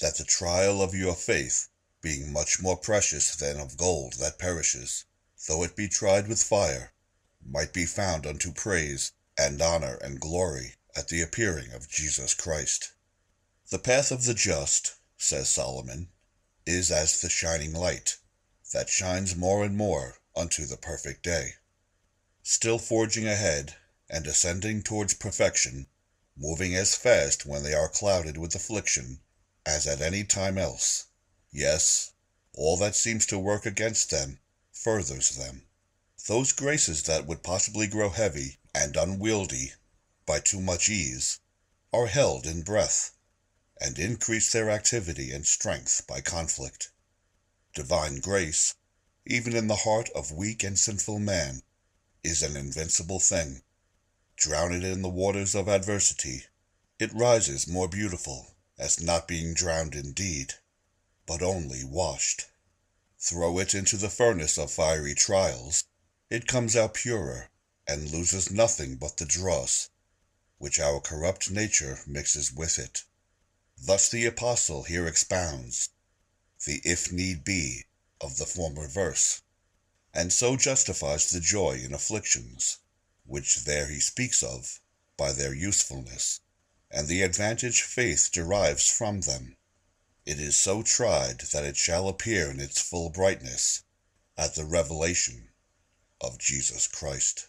that the trial of your faith, being much more precious than of gold that perishes, though it be tried with fire, might be found unto praise and honor and glory at the appearing of Jesus Christ. The path of the just, says Solomon, is as the shining light, that shines more and more unto the perfect day. Still forging ahead, and ascending towards perfection, moving as fast when they are clouded with affliction as at any time else. Yes, all that seems to work against them furthers them. Those graces that would possibly grow heavy and unwieldy by too much ease are held in breath, and increase their activity and strength by conflict. Divine grace, even in the heart of weak and sinful man, is an invincible thing. Drown it in the waters of adversity, it rises more beautiful, as not being drowned indeed, but only washed. Throw it into the furnace of fiery trials, it comes out purer, and loses nothing but the dross, which our corrupt nature mixes with it. Thus the apostle here expounds the if need be of the former verse, and so justifies the joy in afflictions, which there he speaks of, by their usefulness, and the advantage faith derives from them. It is so tried that it shall appear in its full brightness at the revelation of Jesus Christ.